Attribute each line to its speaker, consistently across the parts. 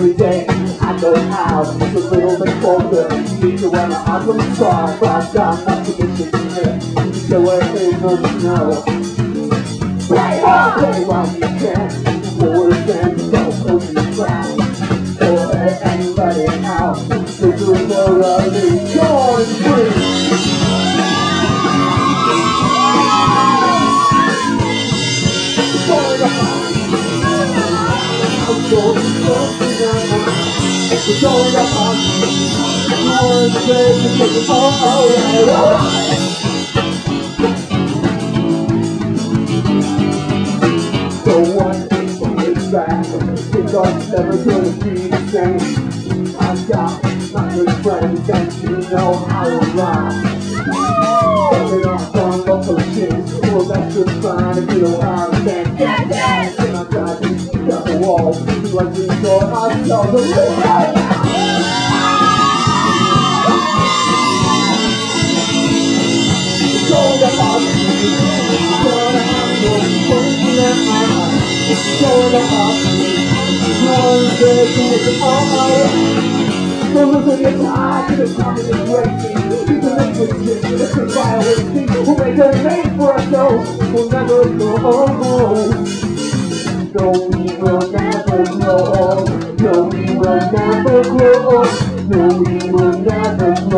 Speaker 1: your house It's a little bit closer Need to run out from But I'm not to get you here So we're in the snow. Play on! Play while you can. Forward and don't close the ground. Or anybody out This is the running Going free Going up I'm going We're You wanna say you take it all alright So one thing from this back all never gonna be the same I've got my good friends and you know how to Stepping off on local shit Well that's just fine if you don't to enjoy I tell the right Going up on Going up Going up Going up Going up Going up so look at your eyes, you're talking to crazy. You can make this shit, this is violating. We'll make a name for ourselves, we'll never go home. Don't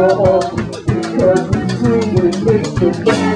Speaker 1: Cause we swing the Mr.